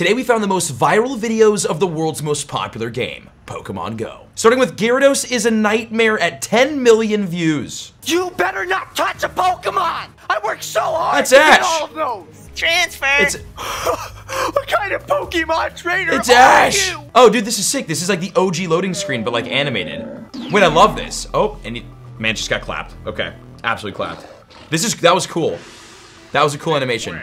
Today we found the most viral videos of the world's most popular game, Pokemon Go. Starting with Gyarados is a nightmare at 10 million views. You better not touch a Pokemon! I worked so hard That's to get Ash. all of those! Transfer. It's what kind of Pokemon trainer it's Ash. you? Oh, dude, this is sick. This is like the OG loading screen, but like animated. Wait, I love this. Oh, and he, man just got clapped. Okay, absolutely clapped. This is that was cool. That was a cool animation.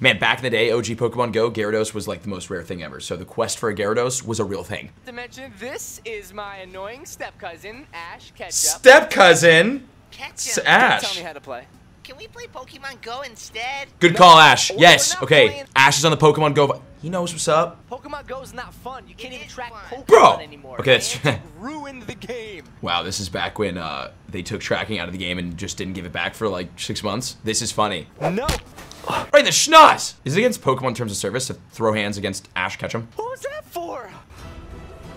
Man, back in the day, OG Pokemon Go, Gyarados was like the most rare thing ever. So the quest for a Gyarados was a real thing. To mention, this is my annoying step cousin, Ash Ketchup. Step cousin, Ketchup. Ash. Tell me how to play. Can we play Pokemon Go instead? Good call, Ash. we're Yes. Okay. playing- Ash is on the Pokemon Go. He knows what's up. Pokemon Go's not fun. You can't It even track fun. Pokemon Bro. anymore. Okay, that's- man. Ruined the game. Wow, this is back when uh, they took tracking out of the game and just didn't give it back for like six months. This is funny. No. Right in the schnoz! Is it against Pokemon terms of service to throw hands against Ash Ketchum? What was that for?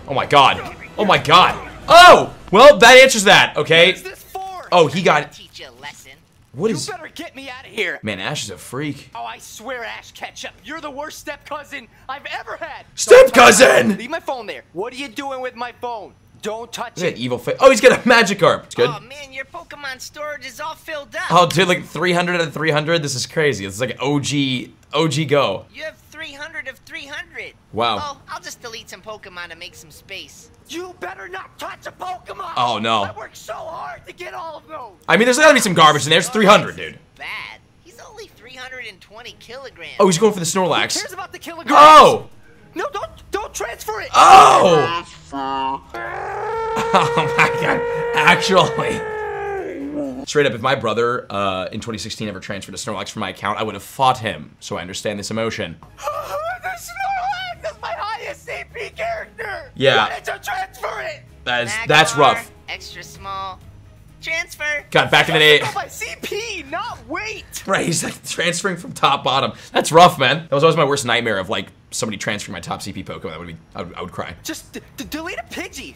Oh my god. Oh my god. Oh! Well, that answers that, okay? What's this for? Oh, he got... Teach you a lesson. What You better get me out of here. Man, Ash is a freak. Oh, I swear, Ash Ketchup, you're the worst step cousin I've ever had. Step cousin! phone. Leave my phone there. What are you doing with my phone? Don't touch Look it. evil face. Oh, he's got a Magikarp. It's good. Oh man, your Pokemon storage is all filled up. Oh, dude, like 300 out of 300? This is crazy. It's like OG... OG Go. You have 300 of 300. Wow. Oh, I'll just delete some Pokemon to make some space. You better not touch a Pokemon. Oh, no. I worked so hard to get all of those. I mean, there's gotta be some garbage in there. It's 300, dude. Bad. He's only 320 kilograms. Oh, he's going for the Who Snorlax. cares about the kilograms? Oh! No, don't don't transfer it. Oh! Oh my god. Actually. Straight up, if my brother uh, in 2016 ever transferred a Snorlax from my account, I would have fought him. So I understand this emotion. the Snorlax is my highest CP character. Yeah. Why did you transfer it? That is, Magmar, that's rough. Extra small. Transfer. God, back in the day. Go by CP, not weight. Right, he's like transferring from top bottom. That's rough, man. That was always my worst nightmare of like somebody transferring my top CP Pokemon. That would be, I would, I would cry. Just d- d- delete a Pidgey.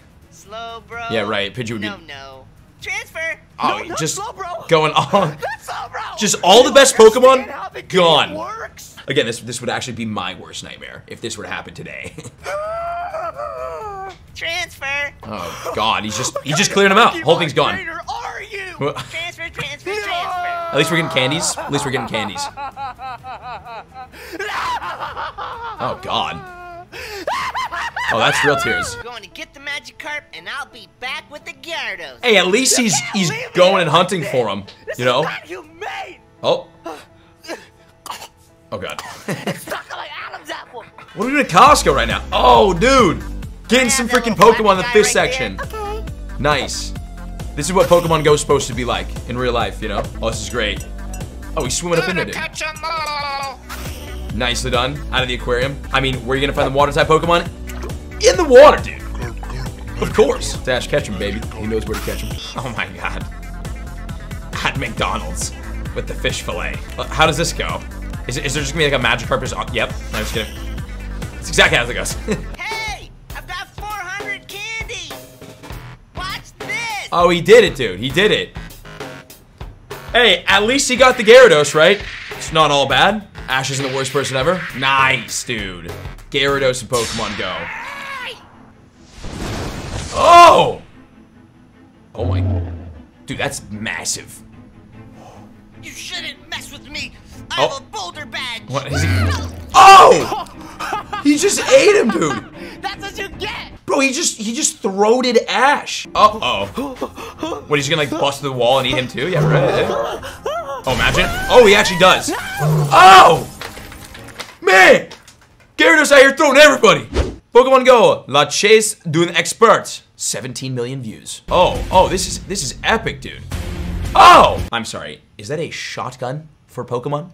Slowbro. Yeah, right, Pidgey would be- No, no. Transfer. Oh, no, not just Slowbro. going on. That's all, bro. Just all the best Pokemon understand how the game gone. Works. Again, this this would actually be my worst nightmare if this were to happen today. Transfer. oh God, he's just he's just clearing them out. Whole thing's gone. Are you? Well, Transfer, transfer, No. transfer. At least we're getting candies. At least we're getting candies. Oh God. Oh, that's real tears. Going to get the Magikarp, and I'll be back with the Gyarados. Hey, at least he's he's going and hunting Dick. for him. This You know? is not humane. Oh. Oh God. Stuck like Adam's apple. What are we doing at Costco right now? Oh, dude. Getting some freaking Pokemon in the fish right section. there. Nice. This is what Pokemon Go is supposed to be like in real life, you know? Oh, this is great. Oh, he's swimming up in there, dude. Catch 'em. Nicely done. Out of the aquarium. I mean, where are you gonna find the water type Pokemon? In the water, dude. Of course. Dash, catch him, baby. He knows where to catch him. Oh my god. At McDonald's with the fish fillet. Uh, How does this go? Is, it, is there just gonna be like a magic carpet? on, yep. No, I'm just kidding. It's exactly how it goes. Hey, I've got 400 candy. Watch this. oh, he did it, dude. He did it. Hey, at least he got the Gyarados, right? It's not all bad. Ash isn't the worst person ever. Nice, dude. Gyarados and Pokemon Go. Oh! Oh my. Dude, that's massive. You shouldn't mess with me. I Oh. have a boulder badge. What is he? Oh! He just ate him, dude. That's what you get. Bro, he just he just throated Ash. Uh oh. What? He's gonna like bust through the wall and eat him too? Yeah, right. Oh, imagine. Oh, he actually does. Oh! Man! Gyarados out here throwing everybody. Pokemon Go, La Chase d'un expert. 17 million views. Oh, oh, this is this is epic, dude. Oh! I'm sorry. Is that a shotgun for Pokemon?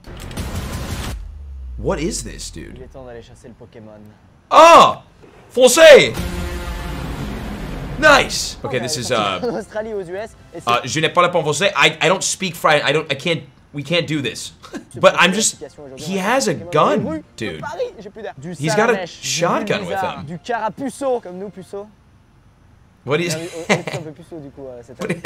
What is this, dude? Il est temps d'aller chasser le Pokémon. Oh! Foncé! Nice. Okay, this is uh En Australie, aux US. Et c'est uh je n'ai pas bon français. I I don't speak French. I don't I can't we can't do this. But I'm just he has a gun, dude. Paris, j'ai plus d'air. Du He's got a shotgun with him. What is oui, on on est un peu puceau du coup, cette année.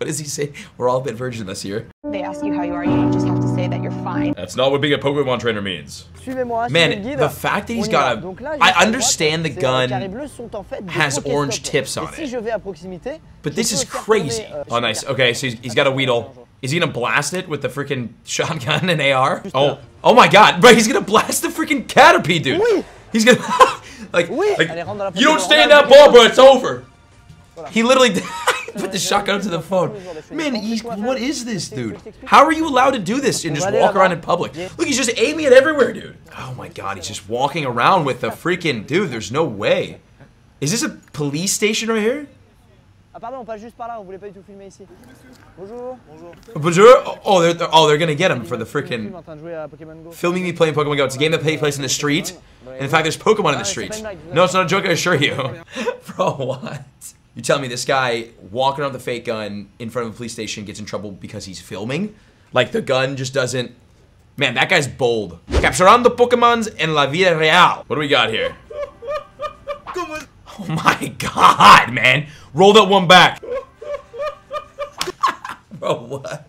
What does he say? We're all a bit virginless here. They ask you how you are, you just have to say that you're fine. That's not what being a Pokemon trainer means. Suivez-moi, suivez le Man, the fact that he's On y got va. a- Donc là, I juste à understand the euh, gun carrés bleus sont en fait des has orange tips on it. je vais à proximité, But this is crazy. euh, Oh, nice. Okay, so he's, he's got a Weedle. Is he gonna blast it with the freaking shotgun and AR? Oh, oh my God! But he's gonna blast the freaking Caterpie, dude. He's gonna like, Oui. like Allez, rentre dans la you don't Pokémon. stay in that dans ball, bro. It's over. He literally put the shotgun up to the phone. Man, what is this, dude? How are you allowed to do this and just walk around in public? Look, he's just aiming it everywhere, dude. Oh my God, he's just walking around with the freaking dude. There's no way. Is this a police station right here? Ah pardon, on juste par là, on voulait pas du tout filmer ici. Bonjour. Bonjour. Bonjour. Oh, they're, oh they're gonna get him for the freaking en train de jouer à Pokémon Go. filming me playing Pokemon Go. It's a game that takes place in the street. And in fact, there's Pokemon in the street. No, it's not a joke, I assure you. Bro, what? You tell me this guy walking with a fake gun in front of a police station gets in trouble because he's filming? Like the gun just doesn't. Man, that guy's bold. Capturando Pokemons en la vida real. What do we got here? Oh my god, man. Roll that one back. Bro, what?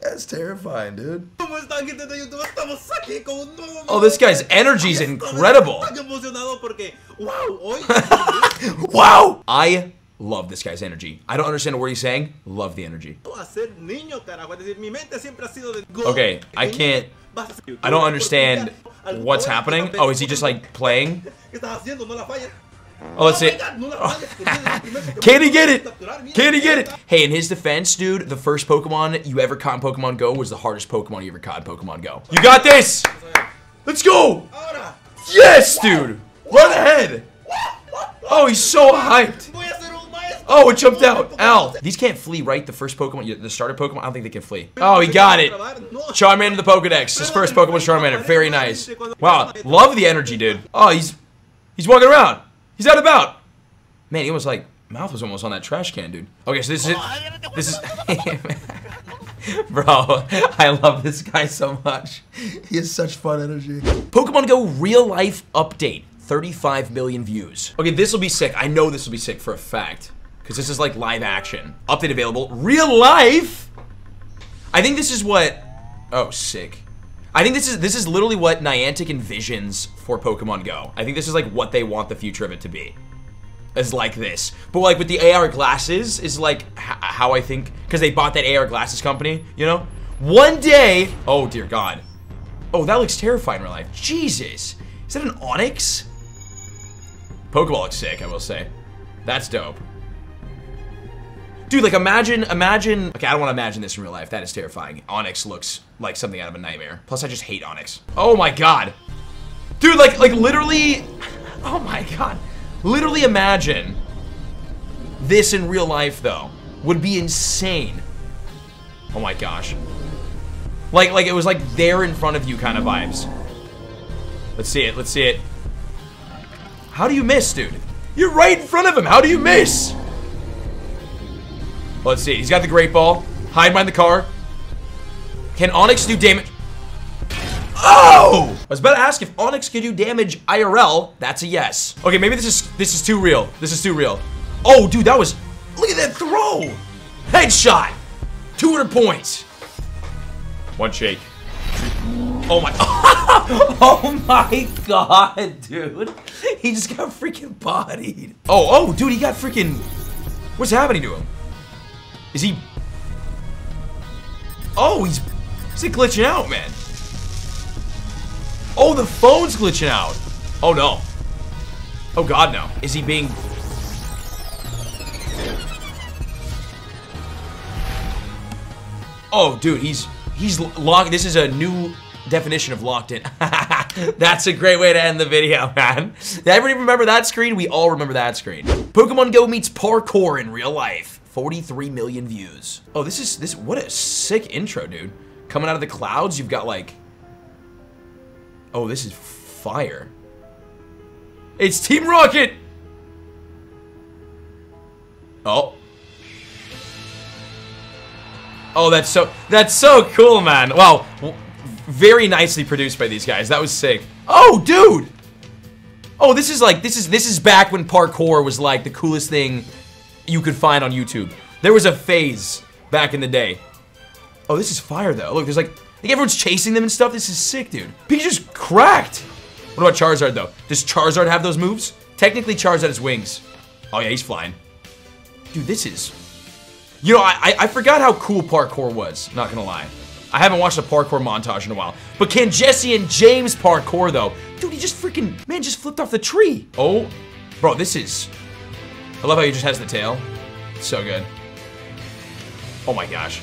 That's terrifying, dude. ¿Cómo están, gente de YouTube? Estamos aquí con un nuevo Oh, this guy's energy is incredible. Estoy tan emocionado porque, wow, hoy Wow! I love this guy's energy. I don't understand what he's saying. Love the energy. voy a ser niño, carajo. Es decir, mi mente siempre ha sido de Okay, I can't- I don't understand what's happening. Oh, is he just like playing? ¿Qué estás haciendo? No la falles. Oh, let's oh see. my God, no la falles, porque es el primer Pokémon Can he get it? Can he get it? Hey, in his defense, dude, the first Pokemon you ever caught in Pokemon Go was the hardest Pokemon you ever caught in Pokemon Go. You got this! Let's go! Yes, dude! Run ahead! Oh, he's so hyped! Oh, it jumped out. Ow. These can't flee, right? The first Pokemon, the starter Pokemon, I don't think they can flee. Oh, he got it. Charmander the Pokedex. His first Pokemon Charmander. Very nice. Wow, love the energy, dude. Oh, he's he's walking around. He's out about. Man, he was like mouth was almost on that trash can, dude. Okay, so this is it. This is Bro, I love this guy so much. He has such fun energy. Pokemon Go real life update. 35 million views. Okay, this will be sick. I know this will be sick for a fact. Because this is like live action. Update available. Real life? I think this is what. Oh, sick. I think this is this is literally what Niantic envisions for Pokemon Go. I think this is like what they want the future of it to be. Is like this, but like with the AR glasses is like how I think because they bought that AR glasses company. You know, one day. Oh dear God. Oh, that looks terrifying in real life. Jesus, is that an Onix? Pokeball looks sick. I will say, that's dope. Dude, like imagine, imagine. Okay, I don't want to imagine this in real life. That is terrifying. Onix looks like something out of a nightmare. Plus, I just hate Onix. Oh my god, dude, like, like literally. Oh my god, literally imagine this in real life though. Would be insane. Oh my gosh. Like, like it was like there in front of you kind of vibes. Let's see it. Let's see it. How do you miss, dude? You're right in front of him. How do you miss? Let's see. He's got the great ball. Hide behind the car. Can Onix do damage? Oh! I was about to ask if Onix could do damage IRL. That's a yes. Okay, maybe this is this is too real. This is too real. Oh, dude, that was. Look at that throw. Headshot. 200 points. One shake. Oh my. oh my god, dude. He just got freaking bodied. Oh, oh, dude, he got freaking. What's happening to him? Is he? Oh, he's is he glitching out, man? Oh, the phone's glitching out. Oh no. Oh god, no. Is he being? Oh, dude, he's he's locked. This is a new definition of locked in. That's a great way to end the video, man. Everybody remember that screen? We all remember that screen. Pokemon Go meets parkour in real life. 43 million views. Oh, this is this. What a sick intro, dude. Coming out of the clouds, you've got like. Oh, this is fire. It's Team Rocket. Oh. Oh, that's so that's so cool, man. Wow, very nicely produced by these guys. That was sick. Oh, dude. Oh, this is like this is this is back when parkour was like the coolest thing you could find on YouTube. There was a phase back in the day. Oh, this is fire though. Look, there's like, like everyone's chasing them and stuff. This is sick, dude. Pikachu's cracked. What about Charizard though? Does Charizard have those moves? Technically, Charizard has wings. Oh yeah, he's flying. Dude, this is... You know, I, I, I forgot how cool parkour was, not gonna lie. I haven't watched a parkour montage in a while. But can Jessie and James parkour though? Dude, he just freaking, man, just flipped off the tree. Oh, bro, this is... I love how he just has the tail. So good. Oh my gosh.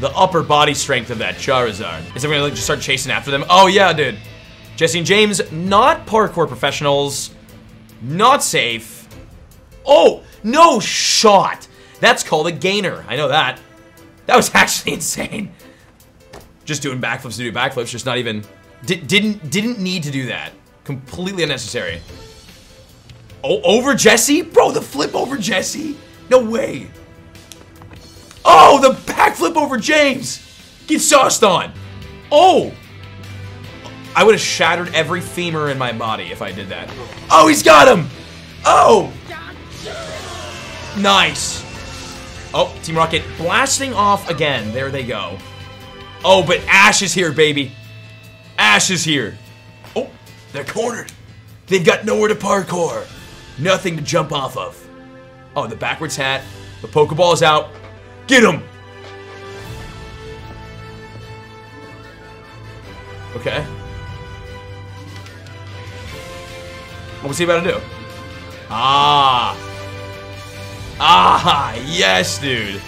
The upper body strength of that Charizard. Is it gonna like, just start chasing after them? Oh yeah, dude. Jessie and James, not parkour professionals. Not safe. Oh, no shot. That's called a gainer. I know that. That was actually insane. Just doing backflips to do backflips, just not even... Di didn't, didn't need to do that. Completely unnecessary. Oh, over Jessie? Bro, the flip over Jessie? No way. Oh, the backflip over James. Get sauced on. Oh. I would have shattered every femur in my body if I did that. Oh, he's got him. Oh. Nice. Oh, Team Rocket blasting off again. There they go. Oh, but Ash is here, baby. Ash is here. Oh, they're cornered. They've got nowhere to parkour. Nothing to jump off of. Oh, the backwards hat. The Pokeball is out. Get him! Okay. What's he about to do? Ah. Ah, yes, dude.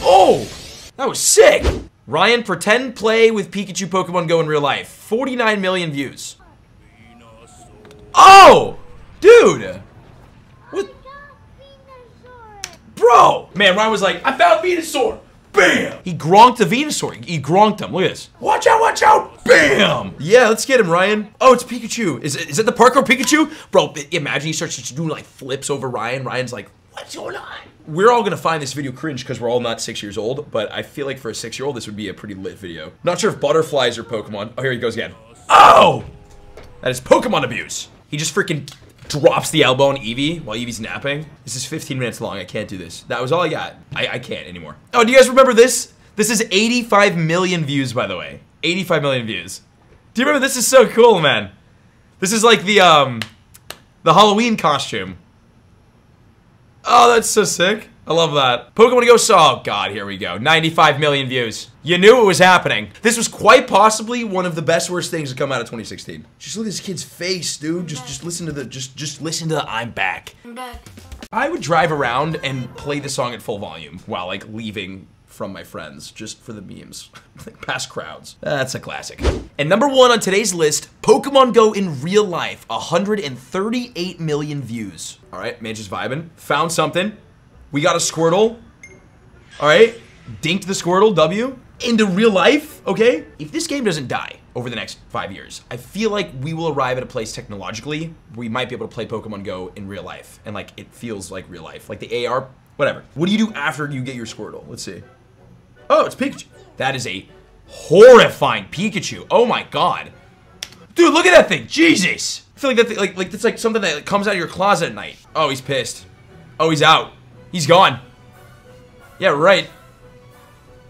Oh, that was sick. Ryan, pretend play with Pikachu Pokemon Go in real life. 49 million views. Oh, dude. What? Bro. Man, Ryan was like, I found Venusaur. Bam! He gronked the Venusaur. He gronked him. Look at this. Watch out, watch out. Bam! Yeah, let's get him, Ryan. Oh, it's Pikachu. Is it, is it the parkour Pikachu? Bro, imagine he starts doing like flips over Ryan. Ryan's like, what's going on? We're all gonna find this video cringe because we're all not six years old, but I feel like for a six-year-old, this would be a pretty lit video. Not sure if butterflies are Pokemon. Oh, here he goes again. Oh! That is Pokemon abuse. He just freaking drops the elbow on Eevee while Eevee's napping. This is 15 minutes long. I can't do this. That was all I got. I, I can't anymore. Oh, do you guys remember this? This is 85 million views, by the way. 85 million views. Do you remember? This is so cool, man. This is like the, um, the Halloween costume. Oh, that's so sick. I love that. Pokemon Go saw, oh god, here we go. 95 million views. You knew it was happening. This was quite possibly one of the best worst things to come out of 2016. Just look at this kid's face, dude. Just just listen to the just just listen to the I'm back. I'm back. I would drive around and play the song at full volume while like leaving from my friends just for the memes. past crowds. That's a classic. And number one on today's list, Pokemon Go in real life. 138 million views. All right, man just vibing. Found something. We got a Squirtle. All right, dinked the Squirtle, W. Into real life, okay? If this game doesn't die over the next five years, I feel like we will arrive at a place technologically where we might be able to play Pokemon Go in real life. And like, it feels like real life. Like the AR, whatever. What do you do after you get your Squirtle? Let's see. Oh, it's Pikachu. That is a horrifying Pikachu. Oh my god. Dude, look at that thing. Jesus. I feel like that thing, like like that's like something that comes out of your closet at night. Oh, he's pissed. Oh, he's out. He's gone. Yeah, right.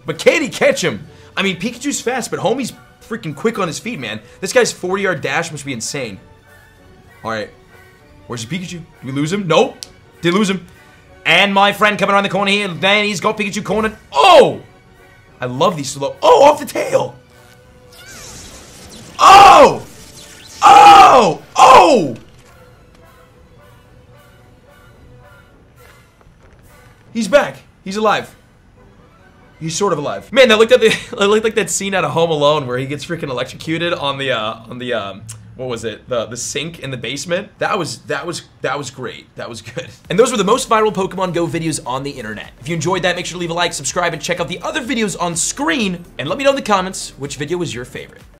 But can he catch him? I mean, Pikachu's fast, but homie's freaking quick on his feet, man. This guy's 40-yard dash must be insane. All right. Where's the Pikachu? Did we lose him? Nope. Did lose him. And my friend coming around the corner here, then he's got Pikachu cornered. Oh! I love these slow. Oh, off the tail! Oh! Oh! Oh! He's back. He's alive. He's sort of alive. Man, that looked at the looked like that scene out of Home Alone where he gets freaking electrocuted on the uh on the um what was it? The the sink in the basement. That was that was that was great. That was good. And those were the most viral Pokemon Go videos on the internet. If you enjoyed that, make sure to leave a like, subscribe, and check out the other videos on screen. And let me know in the comments which video was your favorite.